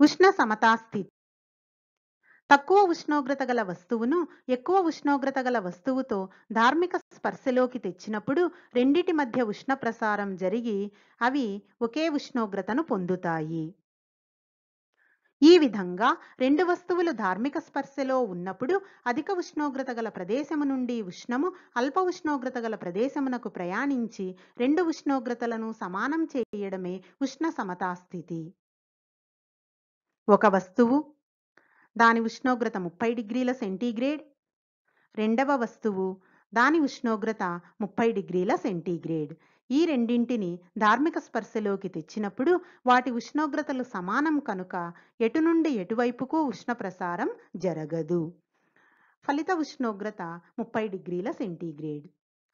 ఉష్ణ సమతాస్థితి తక్కువ ఉష్ణోగ్రత గల వస్తువును ఎక్కువ ఉష్ణోగ్రత గల వస్తువుతో ధార్మిక స్పర్శలోకి తెచ్చినప్పుడు రెండిటి మధ్య ఉష్ణ ప్రసారం జరిగి అవి ఒకే ఉష్ణోగ్రతను పొందుతాయి. ఈ విధంగా రెండు వస్తువులు ధార్మిక స్పర్శలో ఉన్నప్పుడు అధిక ఉష్ణోగ్రత గల ప్రదేశము నుండి ఉష్ణము అల్ప ఉష్ణోగ్రత గల ప్రదేశమునకు ప్రయాణించి రెండు ఉష్ణోగ్రతలను సమానం చేయడమే ఉష్ణ సమతాస్థితి ఒక వస్తువు దాని ఉష్ణోగ్రత ముప్పై డిగ్రీల సెంటీగ్రేడ్. రెండవ వస్తువు దాని ఉష్ణోగ్రత ముప్పై డిగ్రీల సెంటీగ్రేడ్. ఈ రెండింటిని ధార్మిక స్పర్శలోకి తెచ్చినప్పుడు వాటి ఉష్ణోగ్రతలు సమానం కనుక ఎటు నుండి ఎటువైపుకు ఉష్ణ ప్రసారం జరగదు. ఫలిత ఉష్ణోగ్రత ముప్పై డిగ్రీల సెంటీగ్రేడ్.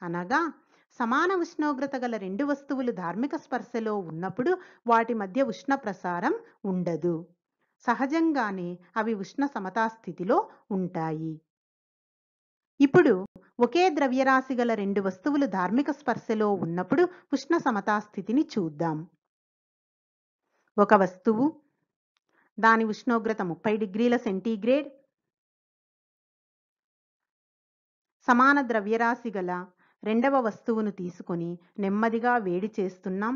అనగా సమాన ఉష్ణోగ్రత గల రెండు వస్తువులు ధార్మిక స్పర్శలో ఉన్నప్పుడు వాటి మధ్య ఉష్ణ ప్రసారం ఉండదు. సహజంగానే అవి ఉష్ణ సమతాస్థితిలో ఉంటాయి. ఇప్పుడు ఒకే ద్రవ్యరాశి గల రెండు వస్తువులు ధార్మిక స్పర్శలో ఉన్నప్పుడు ఉష్ణ సమతాస్థితిని చూద్దాం. ఒక వస్తువు దాని ఉష్ణోగ్రత ముప్పై డిగ్రీల సెంటీగ్రేడ్. సమాన ద్రవ్యరాశి గల రెండవ వస్తువును తీసుకొని నెమ్మదిగా వేడి చేస్తున్నాం.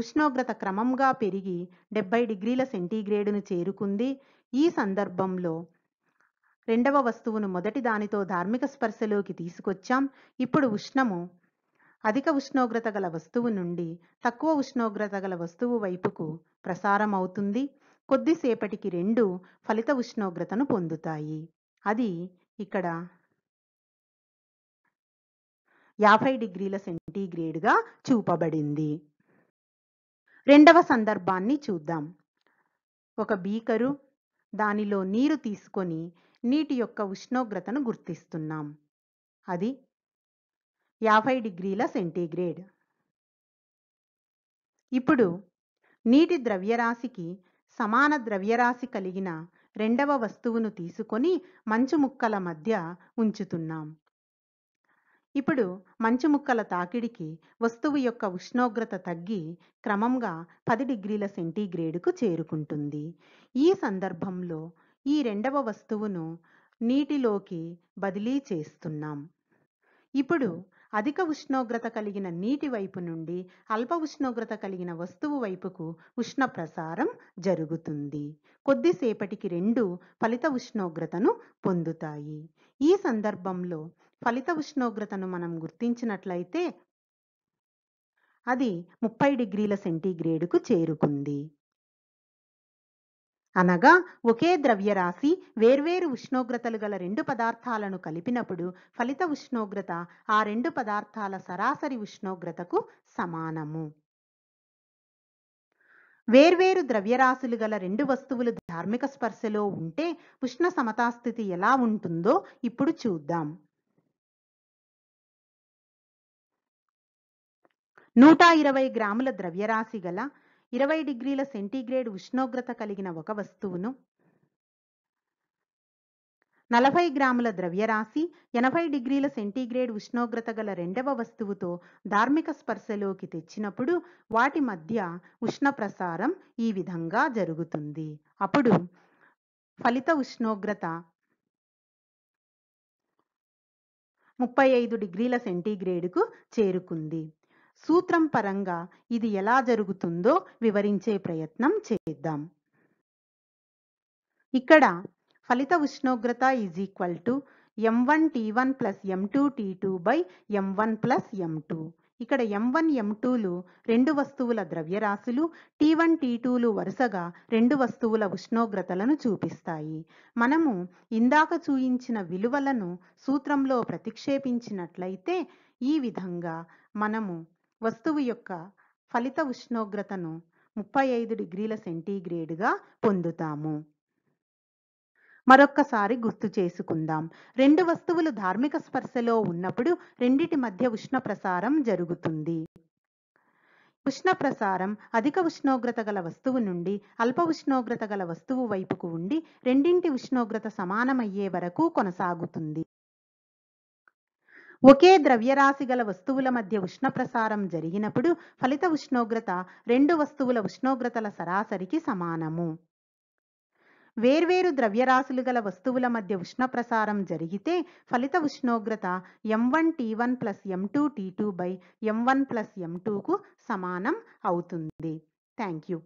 ఉష్ణోగ్రత క్రమంగా పెరిగి డెబ్బై డిగ్రీల సెంటీగ్రేడును చేరుకుంది. ఈ సందర్భంలో రెండవ వస్తువును మొదటి దానితో ధార్మిక స్పర్శలోకి తీసుకొచ్చాం. ఇప్పుడు ఉష్ణము అధిక ఉష్ణోగ్రత గల వస్తువు నుండి తక్కువ ఉష్ణోగ్రత గల వస్తువు వైపుకు ప్రసారం అవుతుంది కొద్దిసేపటికి రెండు ఫలిత ఉష్ణోగ్రతను పొందుతాయి. అది ఇక్కడ యాభై డిగ్రీల సెంటీగ్రేడ్గా చూపబడింది. రెండవ సందర్భాన్ని చూద్దాం. ఒక బీకరు దానిలో నీరు తీసుకొని నీటి యొక్క ఉష్ణోగ్రతను గుర్తిస్తున్నాం. అది యాభై డిగ్రీల సెంటీగ్రేడ్. ఇప్పుడు నీటి ద్రవ్యరాశికి సమాన ద్రవ్యరాశి కలిగిన రెండవ వస్తువును తీసుకొని మంచు ముక్కల మధ్య ఉంచుతున్నాం. ఇప్పుడు మంచు ముక్కల తాకిడికి వస్తువు యొక్క ఉష్ణోగ్రత తగ్గి క్రమంగా పది డిగ్రీల సెంటీగ్రేడుకు చేరుకుంటుంది. ఈ సందర్భంలో ఈ రెండవ వస్తువును నీటిలోకి బదిలీ చేస్తున్నాం. ఇప్పుడు అధిక ఉష్ణోగ్రత కలిగిన నీటి వైపు నుండి అల్ప ఉష్ణోగ్రత కలిగిన వస్తువు వైపుకు ఉష్ణ ప్రసారం జరుగుతుంది. కొద్దిసేపటికి రెండు ఫలిత ఉష్ణోగ్రతను పొందుతాయి. ఈ సందర్భంలో ఫలిత ఉష్ణోగ్రతను మనం గుర్తించినట్లయితే అది ముప్పై డిగ్రీల సెంటీగ్రేడుకు చేరుకుంది. అనగా ఒకే ద్రవ్యరాశి వేర్వేరు ఉష్ణోగ్రతలు గల రెండు పదార్థాలను కలిపినప్పుడు ఫలిత ఉష్ణోగ్రత ఆ రెండు పదార్థాల సరాసరి ఉష్ణోగ్రతకు సమానము. వేర్వేరు ద్రవ్యరాశులు గల రెండు వస్తువులు ధార్మిక స్పర్శలో ఉంటే ఉష్ణ సమతాస్థితి ఎలా ఉంటుందో ఇప్పుడు చూద్దాం. నూట ఇరవై గ్రాముల ద్రవ్యరాశి గల ఇరవై డిగ్రీల సెంటీగ్రేడ్ ఉష్ణోగ్రత కలిగిన ఒక వస్తువును నలభై గ్రాముల ద్రవ్యరాశి ఎనభై డిగ్రీల సెంటీగ్రేడ్ ఉష్ణోగ్రత గల రెండవ వస్తువుతో ధార్మిక స్పర్శలోకి తెచ్చినప్పుడు వాటి మధ్య ఉష్ణ ప్రసారం ఈ విధంగా జరుగుతుంది. అప్పుడు ఫలిత ఉష్ణోగ్రత ముప్పై ఐదు డిగ్రీల సెంటీగ్రేడ్కు చేరుకుంది. సూత్రం పరంగా ఇది ఎలా జరుగుతుందో వివరించే ప్రయత్నం చేద్దాం. ఇక్కడ ఫలిత ఉష్ణోగ్రత is equal to M one T one plus M two T two by M one plus M two ఇక్కడ ఎం వన్ ఎం టూలు రెండు వస్తువుల ద్రవ్యరాశులు టీ వన్ టీ టూలు వరుసగా రెండు వస్తువుల ఉష్ణోగ్రతలను చూపిస్తాయి. మనము ఇందాక చూయించిన విలువలను సూత్రంలో ప్రతిక్షేపించినట్లయితే ఈ విధంగా మనము వస్తువు యొక్క ఫలిత ఉష్ణోగ్రతను ముప్పై ఐదు డిగ్రీల సెంటీగ్రేడ్గా పొందుతాము. మరొక్కసారి గుర్తు చేసుకుందాం. రెండు వస్తువులు ధార్మిక స్పర్శలో ఉన్నప్పుడు రెండిటి మధ్య ఉష్ణ ప్రసారం జరుగుతుంది. ఉష్ణ ప్రసారం అధిక ఉష్ణోగ్రత గల వస్తువు నుండి అల్ప ఉష్ణోగ్రత గల వస్తువు వైపుకు ఉండి రెండింటి ఉష్ణోగ్రత సమానమయ్యే వరకు కొనసాగుతుంది. ఒకే ద్రవ్యరాశి గల వస్తువుల మధ్య ఉష్ణ ప్రసారం జరిగినప్పుడు ఫలిత ఉష్ణోగ్రత రెండు వస్తువుల ఉష్ణోగ్రతల సరాసరికి సమానము. వేర్వేరు ద్రవ్యరాశులు గల వస్తువుల మధ్య ఉష్ణ ప్రసారం జరిగితే ఫలిత ఉష్ణోగ్రత M one T one plus M two T two by M one plus M టూకు సమానం అవుతుంది. Thank you